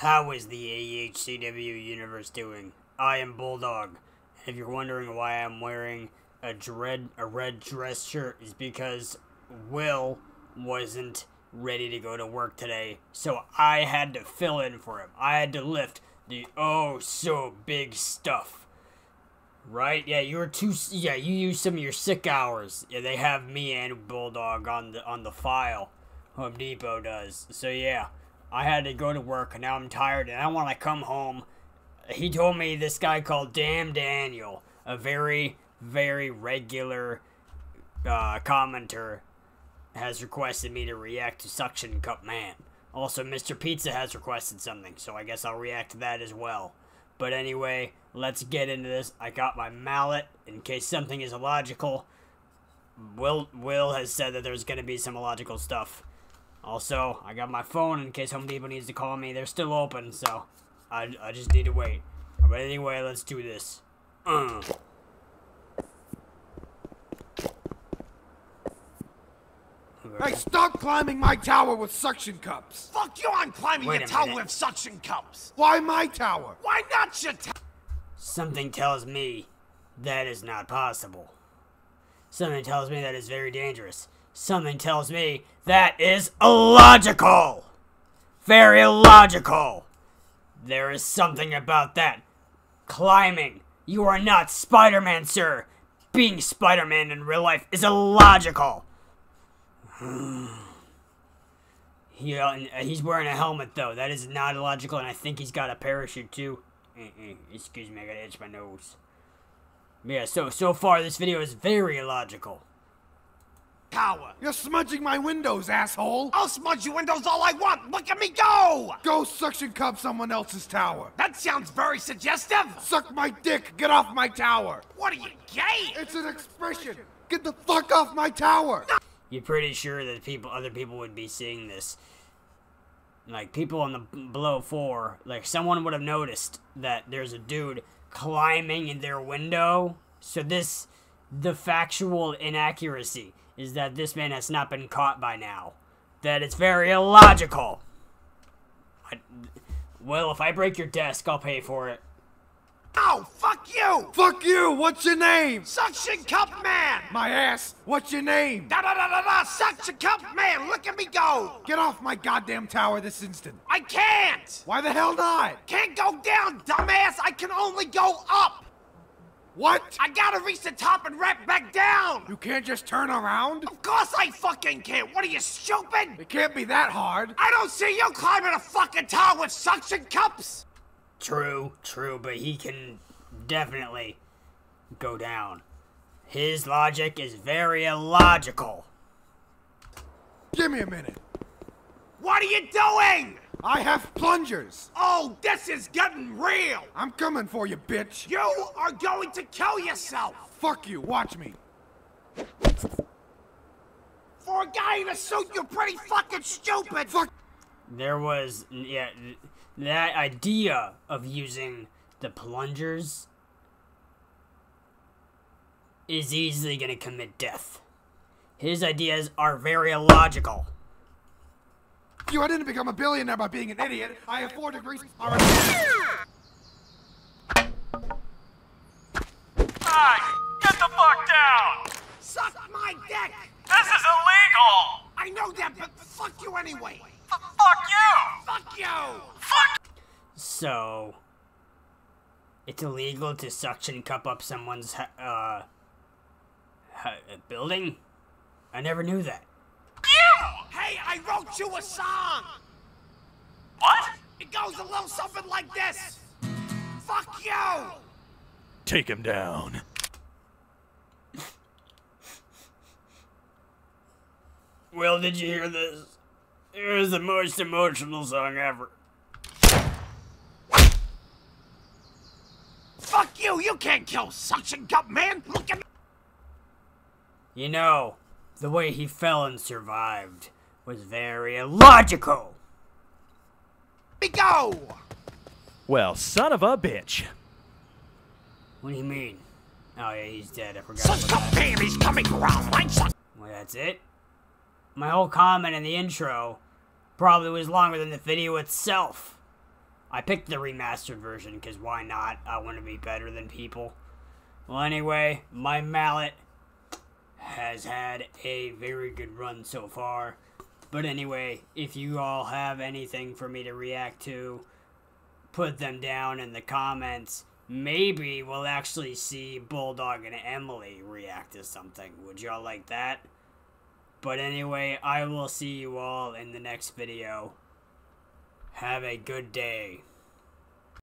How is the AHCW universe doing? I am Bulldog. And If you're wondering why I'm wearing a red a red dress shirt, is because Will wasn't ready to go to work today, so I had to fill in for him. I had to lift the oh so big stuff. Right? Yeah, you were too. Yeah, you used some of your sick hours. Yeah, they have me and Bulldog on the on the file. Home Depot does. So yeah, I had to go to work, and now I'm tired, and I want to come home. He told me this guy called Damn Daniel, a very very regular uh, commenter, has requested me to react to Suction Cup Man. Also, Mr. Pizza has requested something, so I guess I'll react to that as well. But anyway, let's get into this. I got my mallet in case something is illogical. Will Will has said that there's gonna be some illogical stuff. Also, I got my phone in case Home Depot needs to call me. They're still open, so I, I just need to wait. But anyway, let's do this. Uh. Hey, stop climbing my tower with suction cups! Fuck you, I'm climbing Wait your a tower minute. with suction cups! Why my tower? Why not your tower? Something tells me that is not possible. Something tells me that is very dangerous. Something tells me that is illogical. Very illogical. There is something about that. Climbing. You are not Spider Man, sir. Being Spider Man in real life is illogical. yeah, uh, he's wearing a helmet, though. That is not illogical, and I think he's got a parachute, too. Excuse me, I gotta itch my nose. Yeah, so so far this video is very illogical. Tower? You're smudging my windows, asshole! I'll smudge your windows all I want! Look at me go! Go suction cup someone else's tower! That sounds very suggestive! Suck my dick! Get off my tower! What are you, gay? It's an expression! Get the fuck off my tower! You're pretty sure that people, other people would be seeing this. Like people on the below four, like someone would have noticed that there's a dude climbing in their window. So this, the factual inaccuracy is that this man has not been caught by now. That it's very illogical. I, well, if I break your desk, I'll pay for it. Oh, fuck you! Fuck you! What's your name? Suction cup man! My ass! What's your name? Da da da da da! Suction cup man! Look at me go! Get off my goddamn tower this instant! I can't! Why the hell not? Can't go down, dumbass! I can only go up! What? I gotta reach the top and wrap back down! You can't just turn around? Of course I fucking can't! What are you, stupid? It can't be that hard. I don't see you climbing a fucking tower with suction cups! True, true, but he can definitely go down. His logic is very illogical. Give me a minute. What are you doing? I have plungers. Oh, this is getting real! I'm coming for you, bitch. You are going to kill yourself! Fuck you. Watch me. For a guy in a suit, you're pretty fucking stupid! Fuck. There was, yeah, that idea of using the plungers is easily gonna commit death. His ideas are very illogical. You, I didn't become a billionaire by being an idiot. I have four degrees. All right. Guys, get the fuck down! Suck my dick! This is illegal! I know that, but fuck you anyway! F- fuck you! Fuck you! Fuck! So, it's illegal to suction cup up someone's uh building. I never knew that. You! Hey, I wrote you a song! What? It goes a little something like this! Fuck you! Take him down. Well, did you hear this? It was the most emotional song ever. Fuck you! You can't kill Suction Cup Man! Look at me! You know, the way he fell and survived was very illogical. Be go! Well, son of a bitch. What do you mean? Oh yeah, he's dead. I forgot Such about a that. he's coming around like such. Well, that's it. My whole comment in the intro probably was longer than the video itself. I picked the remastered version because why not? I want to be better than people. Well, anyway, my mallet has had a very good run so far. But anyway, if you all have anything for me to react to, put them down in the comments. Maybe we'll actually see Bulldog and Emily react to something. Would y'all like that? But anyway, I will see you all in the next video. Have a good day.